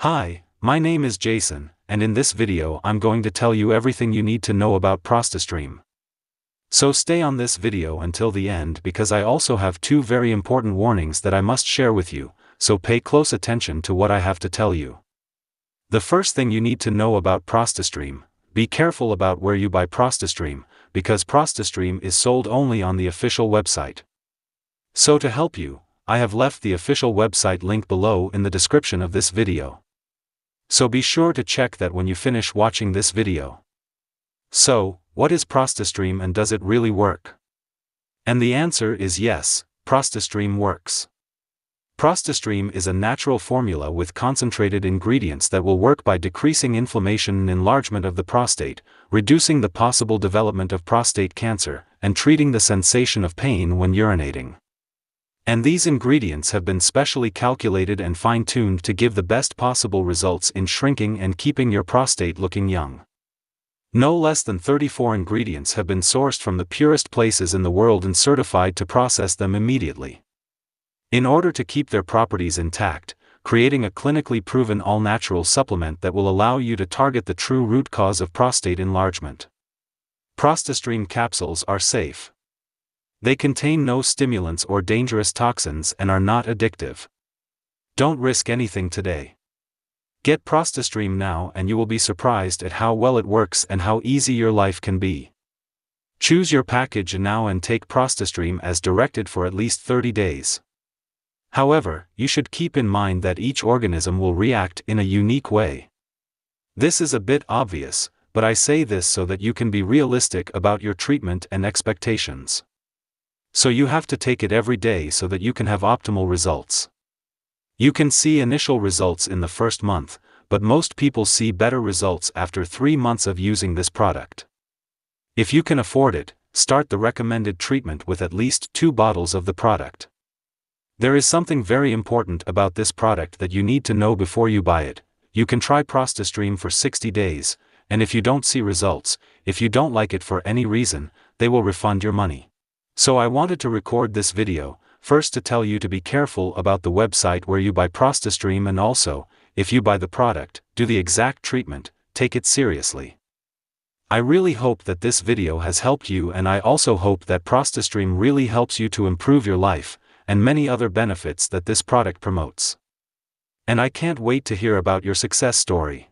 Hi, my name is Jason, and in this video I'm going to tell you everything you need to know about ProstaStream. So stay on this video until the end because I also have two very important warnings that I must share with you, so pay close attention to what I have to tell you. The first thing you need to know about ProstaStream, be careful about where you buy ProstaStream, because ProstaStream is sold only on the official website. So to help you, I have left the official website link below in the description of this video. So be sure to check that when you finish watching this video. So, what is ProstaStream and does it really work? And the answer is yes, ProstaStream works. ProstaStream is a natural formula with concentrated ingredients that will work by decreasing inflammation and enlargement of the prostate, reducing the possible development of prostate cancer, and treating the sensation of pain when urinating. And these ingredients have been specially calculated and fine-tuned to give the best possible results in shrinking and keeping your prostate looking young. No less than 34 ingredients have been sourced from the purest places in the world and certified to process them immediately. In order to keep their properties intact, creating a clinically proven all-natural supplement that will allow you to target the true root cause of prostate enlargement. ProstaStream capsules are safe. They contain no stimulants or dangerous toxins and are not addictive. Don't risk anything today. Get ProstaStream now and you will be surprised at how well it works and how easy your life can be. Choose your package now and take ProstaStream as directed for at least 30 days. However, you should keep in mind that each organism will react in a unique way. This is a bit obvious, but I say this so that you can be realistic about your treatment and expectations. So you have to take it every day so that you can have optimal results. You can see initial results in the first month, but most people see better results after three months of using this product. If you can afford it, start the recommended treatment with at least two bottles of the product. There is something very important about this product that you need to know before you buy it. You can try ProstaStream for 60 days, and if you don't see results, if you don't like it for any reason, they will refund your money. So I wanted to record this video, first to tell you to be careful about the website where you buy ProstaStream and also, if you buy the product, do the exact treatment, take it seriously. I really hope that this video has helped you and I also hope that ProstaStream really helps you to improve your life, and many other benefits that this product promotes. And I can't wait to hear about your success story.